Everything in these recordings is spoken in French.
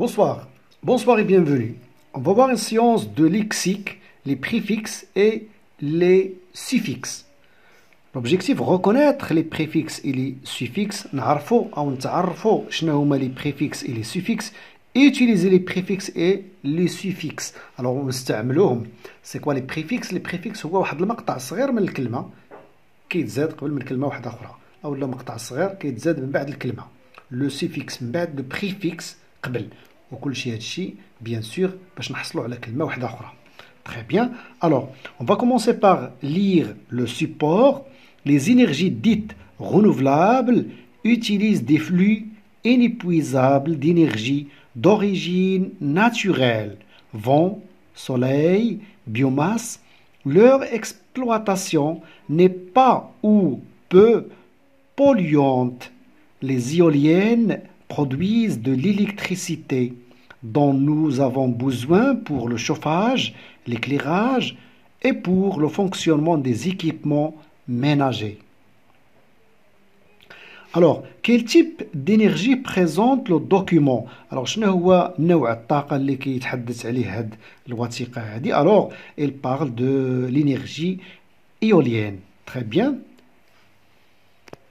Bonsoir, bonsoir et bienvenue. On va voir une séance de lexique, les préfixes et les suffixes. L'objectif reconnaître les préfixes et les suffixes, نعرفوا أو نتعرفوا شنو هما les préfixes et les suffixes et utiliser les préfixes et les suffixes. Alors نستعملوهم. C'est quoi les préfixes Les préfixes هو واحد المقطع صغير من الكلمة كيتزاد قبل من كلمة واحدة أخرى أو لا مقطع صغير كيتزاد من بعد الكلمة. لو سيفيكس من بعد لو بريفيكس قبل وكل شيء هادشي بيان سور باش نحصلوا على كلمة واحدة أخرى. Très bien. Alors, on va commencer par lire le support. Les énergies dites renouvelables utilisent des flux inépuisables d'énergie d'origine naturelle, vent, soleil, biomasse. Leur exploitation n'est pas ou peu polluante. Les éoliennes produisent de l'électricité dont nous avons besoin pour le chauffage, l'éclairage et pour le fonctionnement des équipements ménagers. Alors, quel type d'énergie présente le document Alors, شنو هو نوع الطاقة اللي كيتحدث عليه هاد الوثيقة هادي Alors, il parle de l'énergie éolienne. Très bien.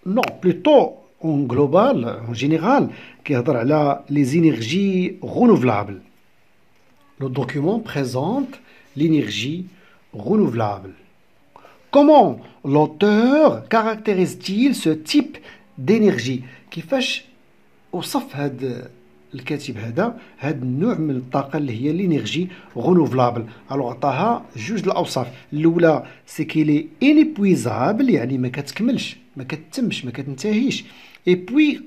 Non, plutôt en global, en général, كيهضر على les énergies renouvelables. Le document présente l'énergie renouvelable. Comment l'auteur caractérise-t-il ce type d'énergie كيفاش وصف هذا الكاتب هذا هذا النوع من الطاقه اللي هي لينيرجي غونوفلابل الوغ عطاها جوج الاوصاف الاولى سي كيلي انيبويزابل يعني ما كتكملش ما كتتمش ما كتنتهيش Et puis,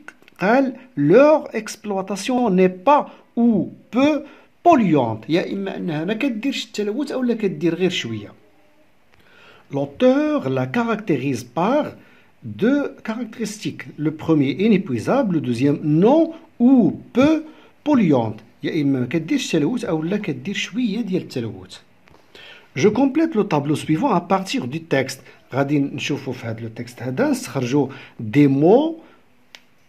leur exploitation n'est pas ou peu polluante. L'auteur la caractérise par deux caractéristiques. Le premier, inépuisable. Le deuxième, non ou peu polluante. Je complète le tableau suivant à partir du texte. le texte des mots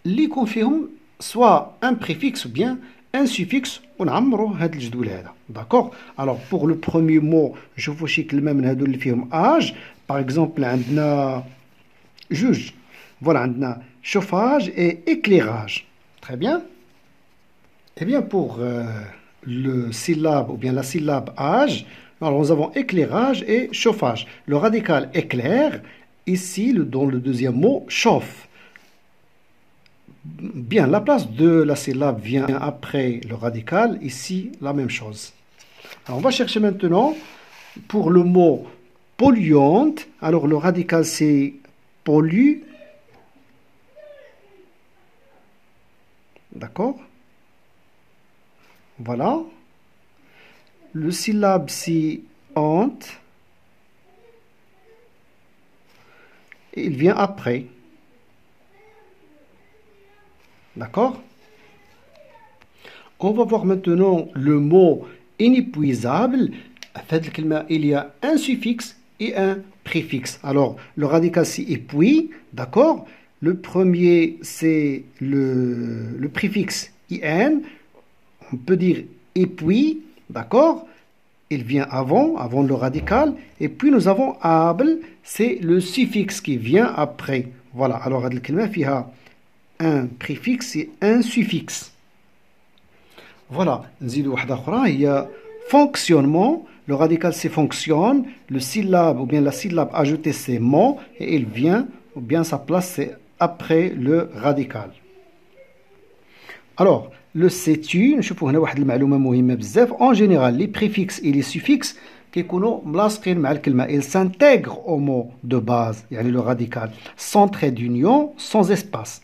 اللي يكون فيهم سوا ان بريفيكس ou bien un suffixe ونعمروا هذا الجدول هذا داكوغ alors pour le premier mot نشوفوا شي كلمه من هادو اللي فيهم age par exemple عندنا جوج voilà عندنا chauffage et éclairage très bien eh bien pour euh, le syllabe ou bien la syllabe âge alors nous avons éclairage et chauffage le radical éclaire ici le, dans le deuxième mot chauffe Bien, la place de la syllabe vient après le radical. Ici, la même chose. Alors, on va chercher maintenant pour le mot polluante. Alors, le radical, c'est pollue. D'accord? Voilà. Le syllabe, c'est ante. Il vient après. D'accord? On va voir maintenant le mot inépuisable. Il y a un suffixe et un préfixe. Alors, le radical, c'est épuis, d'accord? Le premier, c'est le, le, préfixe in. On peut dire épuis, d'accord? Il vient avant, avant le radical. Et puis, nous avons able, c'est le suffixe qui vient après. Voilà, alors, il y a un préfixe et un suffixe. Voilà, il y a fonctionnement, le radical c'est fonctionne, le syllabe ou bien la syllabe ajoutée c'est mon et il vient ou bien sa place c'est après le radical. Alors, le sais-tu, en général, les préfixes et les suffixes ils s'intègrent au mot de base, le radical, sans trait d'union, sans espace.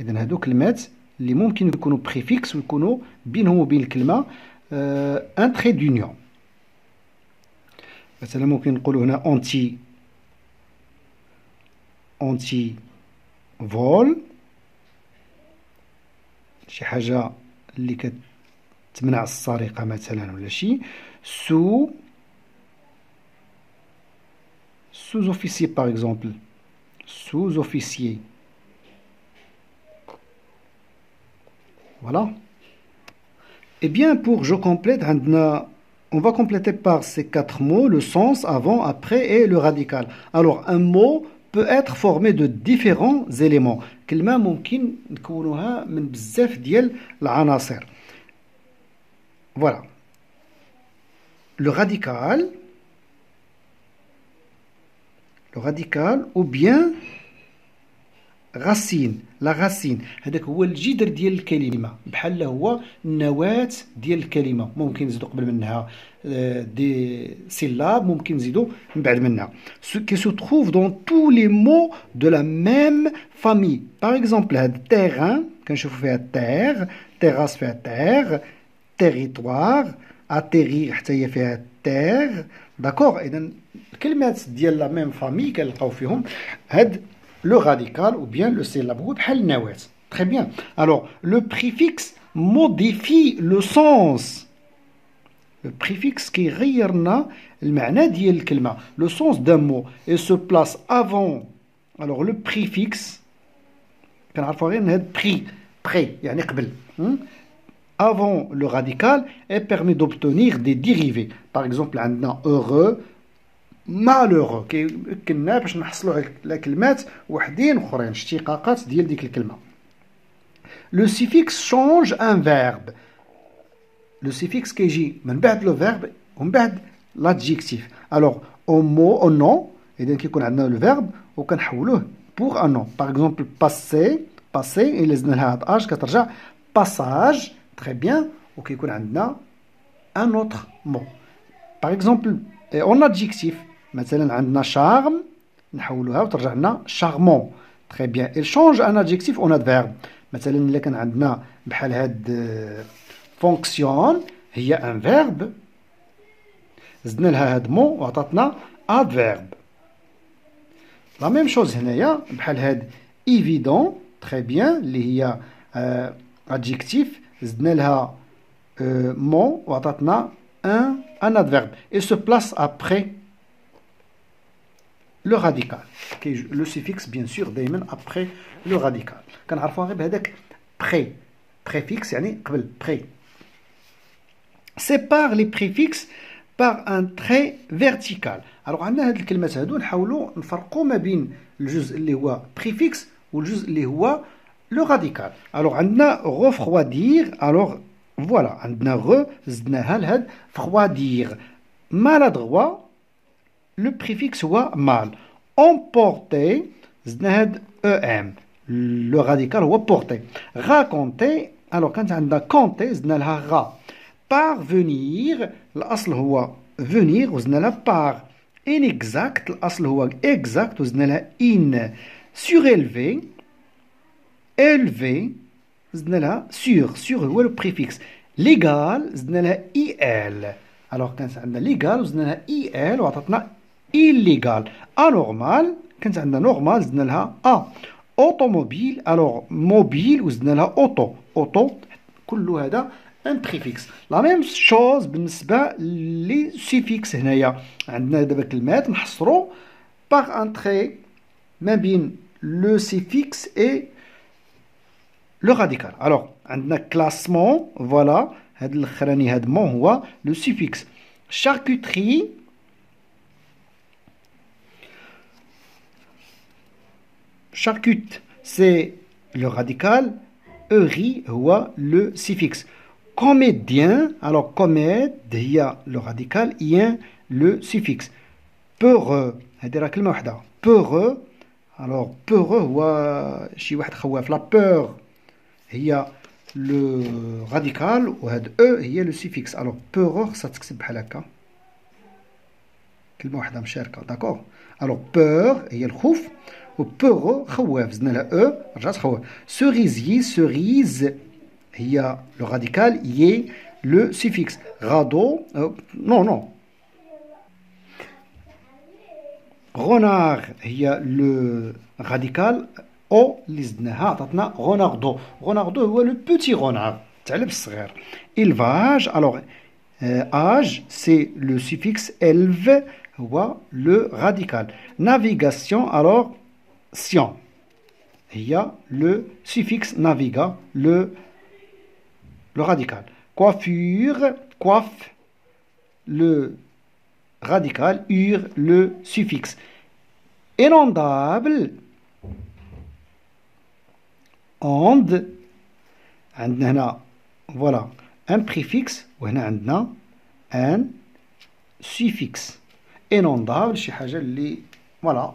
إذا هادو كلمات اللي ممكن يكونوا بريفيكس ويكونوا بينهم وبين الكلمة ان تري دونيون مثلا ممكن نقولوا هنا اونتي اونتي فول شي حاجة اللي كتمنع السرقة مثلا ولا شي. سو sous-officier par exemple. sous-officier voilà et eh bien pour je complète on va compléter par ces quatre mots le sens avant après et le radical alors un mot peut être formé de différents éléments كلمة ممكن نكونوها من بزاف ديال العناصر voilà le radical le radical ou bien racine la racine هذاك هو الجذر ديال الكلمة. بحال هو النواه ديال الكلمة. ممكن نزيدو قبل منها دي سيلاب ممكن نزيدو من بعد منها. Qui se trouve dans tous les mots de la même famille. Par exemple هذا terrain كنشوفو فيها terre terrasse فيها terre territoire atterrir حتى هي فيها terre. داكوغ اذا الكلمات ديال لا ميم فامي كنلقاو فيهم. هاد le radical ou bien le syllabou Très bien. Alors, le préfixe modifie le sens. Le préfixe qui rirna le sens d'un mot et se place avant. Alors, le préfixe, prix, pré, hein, avant le radical et permet d'obtenir des dérivés. Par exemple, heureux, malheureux كنا باش نحصلوا على كلمات وحدين اخرين اشتقاقات ديال ديك الكلمه لو سيفيكس شونج ان فيرب لو سيفيكس كيجي من بعد لو فيرب ومن بعد لادجيكتيف الوغ او مو او نو اذا كيكون عندنا لو فيرب وكنحولوه بوغ ان نو باغ اكزومبل باسي باسي الا زدنا لها هاد اج كترجع باساج تري بيان وكيكون عندنا ان اوتر مو باغ اكزومبل اون ادجيكتيف مثلا عندنا شارم نحولوها وترجع لنا شارمون تري بيان il change un adjectif en adverbe مثلا الا كان عندنا بحال هاد فونكسيون هي ان فيرب زدنا لها هاد مو وعطاتنا ادفيرب لا ميم شوز هنايا بحال هاد ايفيدون تري بيان اللي هي ادجيكتيف زدنا لها مو وعطاتنا ان ان adverbe et se place après le radical le suffixe bien sûr دائما après le radical كنعرفوها غير بهذاك pré préfixe يعني قبل pré sépare les préfixes par un trait vertical alors عندنا هاد الكلمات هادو نحاولوا نفرقوا ما بين الجزء اللي هو préfixe والجزء اللي هو le radical alors عندنا refroidir alors voilà عندنا غ زدناها لهاد froidir maladroit le préfixe wa mal. Emporter, zned em. Le radical wa porter. Raconter, alors quand on a compter, znel ra. Parvenir, l'asl huwa venir, znela par. Inexact, l'asl huwa exact, znela in. Surélevé, élevé, znela sur. Sur le préfixe. Légal, znela il. Alors quand on a légal, znela il, ou illégal anormal كانت عندنا normal زدنا لها a. Automobile alors mobile وزدنا لها auto. Auto كل هذا ان بريفيكس لا ميم شوز بالنسبة لي سيفيكس هنايا. عندنا دابا كلمات نحصرو باغ ان تري ما بين لو سيفيكس اي لو راديكال الوغ عندنا كلاسمون فوالا هاد الأخراني هاد مون هو لو سيفيكس شاركوتري Charcute, c'est le radical. Euri, huwa, le suffixe. Comédien, alors comède, il y a le radical, il y a le suffixe. Peureux, peureux, alors peureux, huwa, la peur, il y a le radical, ou e, il y a le suffixe. Alors peureux, ça se bhalaka. D'accord? Alors peur, il y a le khouf. الخوف وبوغ خواف زدنا لها او رجعت خواف cerisier cerise هي لو راديكال يي لو سيفيكس غادو نو نو غونار هي لو راديكال او اللي زدناها عطاتنا غوناردو غوناردو هو لو بوتي غونار تاع الصغير élevage alors euh, âge c'est le suffixe elve هو le radical navigation alors sion. Il y a le suffixe naviga, le, le radical. Coiffure, coiffe, le radical, ur, le suffixe. Inondable, onde, voilà, un préfixe, ou un suffixe. Inondable, voilà,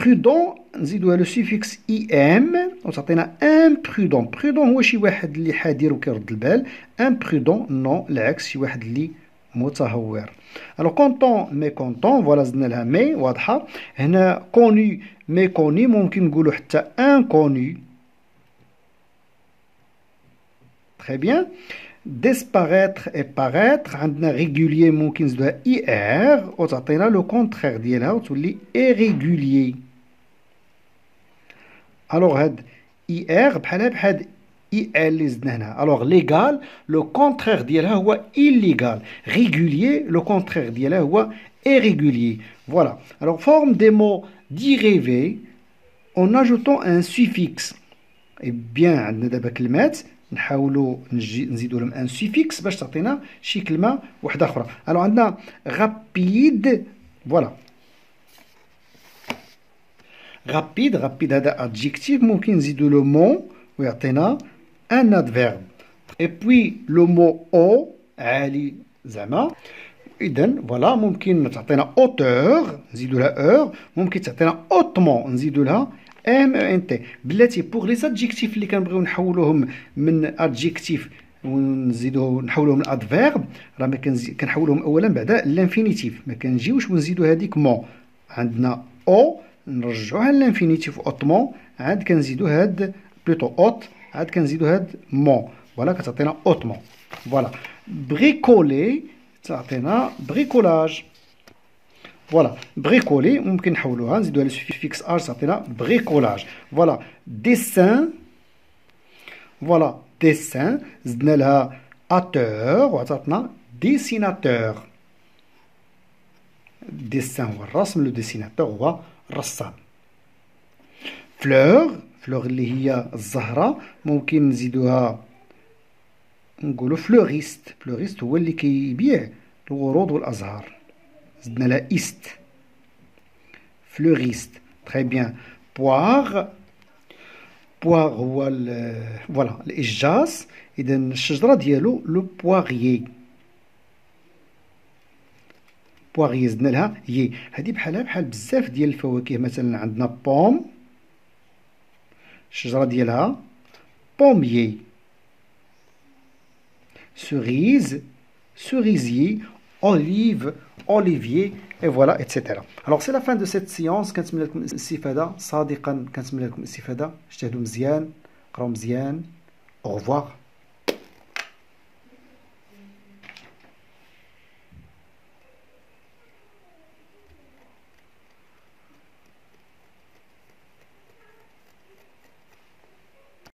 برودون نزيدوها لو سيفيكس اي ام وتعطينا ان برودون برودون هو شي واحد اللي حذر وكيرد البال ان برودون نو العكس شي واحد اللي متهور الوغ كونطون مي كونطون فوالا زدنا لها مي واضحة هنا كوني مي كوني ممكن نقولو حتى ان كوني Très bien. Disparaître et paraître, عندنا régulier ممكن نزيدوها IR وتعطينا لو كونترير ديالها وتولي irrégulier. الوغ هاد IR بحالها بحال IL اللي زدنا هنا. الوغ légal لو كونترير ديالها هو illégal. Régulier لو كونترير ديالها هو irrégulier. Voilà. Alors forme des mots dérivés en ajoutant un suffixe. Eh bien عندنا دابا كلمات نحاولوا نزيدوا لهم ان سيفيكس باش تعطينا شي كلمه واحده اخرى الو عندنا غابيد فوالا غابيد غابيد هذا ادجيكتيف ممكن نزيدوا لو مون ويعطينا ان ادفيرب اي بوي لو مو أو عالي زعما اذا فوالا ممكن تعطينا اوتور نزيدوا لها اور ممكن تعطينا اوتمون نزيدوا لها ام ان تي بلاتي بوغ لي زادجيكتيف اللي كنبغيو نحولوهم من ادجيكتيف ونزيدوه نحولوهم لادفيرب راه ما كنحولوهم اولا بعدا لانفينيتيف ما كنجيوش ونزيدو هذيك مون عندنا أو نرجعوها لانفينيتيف أوتمون عاد كنزيدو هاد بلوتو أوت عاد كنزيدو هاد مون فوالا كتعطينا أوتمون. فوالا بريكولي تعطينا بريكولاج فوالا بريكولي ممكن نحولوها نزيدوها للسوفيكس آر تعطينا بريكولاج فوالا ديسان فوالا ديسان زدنا لها أتور وعطاتنا ديسيناتور. ديسان هو الرسم لو ديسيناتور هو الرسام فلور فلور اللي هي الزهرة ممكن نزيدوها نقولو فلوريست. فلوريست هو اللي كيبيع الورود والأزهار. زدنا لها إست فلوريست. تري بيان بواغ بواغ هو فوالا الإشجاص إذا الشجرة ديالو لو بواغيي بواغيي زدنا لها. يي هادي بحالها بحال بزاف ديال الفواكه. مثلا عندنا بوم الشجرة ديالها بوميي cerise, cerisier, olive, olivier, et voilà, etc. Alors, c'est la fin de cette séance. كنتمنى لكم الاستفادة. صادقا كنتمنى لكم الاستفادة. اجتهدوا مزيان قراو مزيان. Revoir.